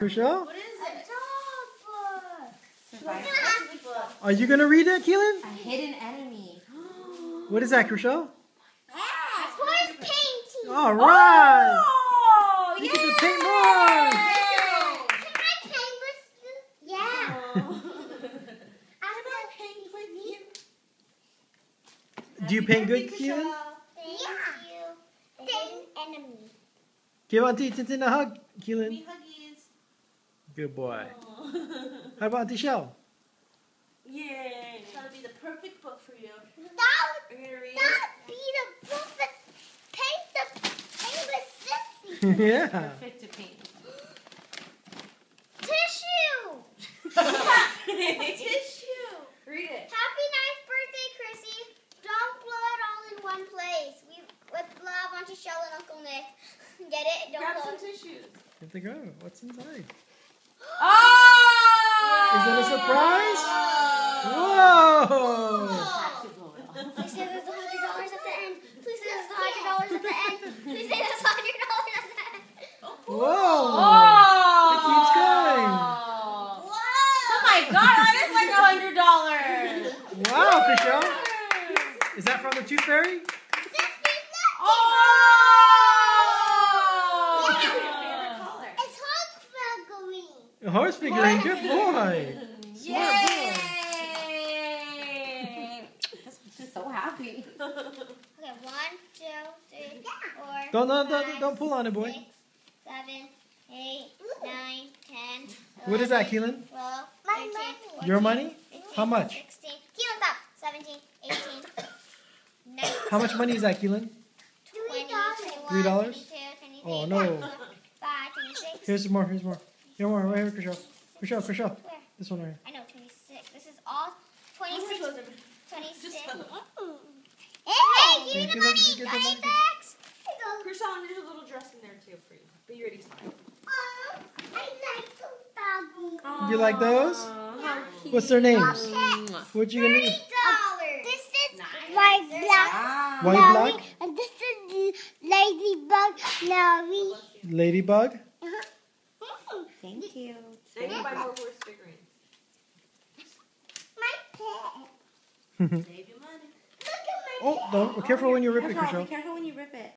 Rochelle? What is A it? dog book. Survival book. Are you gonna read it, Kielan? A hidden enemy. What is that, Rochelle? Ah, horse painting. All right. Oh, You get to paint more. Can I paint with you? Yeah. I'm gonna paint with you. Do you paint good, Kielan? Thank you. The hidden enemy. Give Auntie Tintin a hug, Kielan. Me huggies. Good boy. Oh. How about Auntie Shell? Yay. It's gonna be the perfect book for you. That Are you gonna read would not be the book that paint the paint with sissy. yeah. Perfect to paint. Tissue. Tissue. Read it. Happy ninth birthday, Chrissy. Don't blow it all in one place. We with love, Auntie Shell and Uncle Nick. Get it? Don't Grab blow some it. tissues. Have to go. What's inside? Oh! Is that a surprise? Whoa! Please say there's a hundred dollars at the end. Please say there's a hundred dollars at the end. Please say there's a hundred dollars at the end. Whoa! Oh! It keeps going. Whoa! Oh my god, that is like a hundred dollars. Wow, Rochelle. Is that from the Tooth Fairy? Oh! It's Hulk figurine. A horse figurine. Good boy. Yay! She's so happy. Okay, one, two, three, four. Don't, don't, don't, five, don't pull on it, boy. six, seven, eight, nine, ten. What is that, 11, Kielan? 12, 13, Your 14, money? 15, How much? 16. Kielan, stop. 17, 18, 19. How much money is that, Kielan? Three dollars? Oh, no. 25, 26. Here's some more. Here's more. Here more. Right here, Rochelle. Rochelle, Rochelle. Where? This one right here. I know, 26. This is all 26. 26. Hey, give me the money. let's get the Got money. bags. Here. Krishan, there's a little dress in there too for you. But you already saw it. Oh, I like those doggies. You like those? Aw, What's their names? Mwah. What you gonna do? dollars. This is Nice. white black. Wow. White black? And this is ladybug Larry. Ladybug? Thank you. Now you can buy more horse figurines. My pet. oh, Save your money. Look at my pet. don't. Be oh, careful when you rip it, Careful, Rochelle. be careful when you rip it.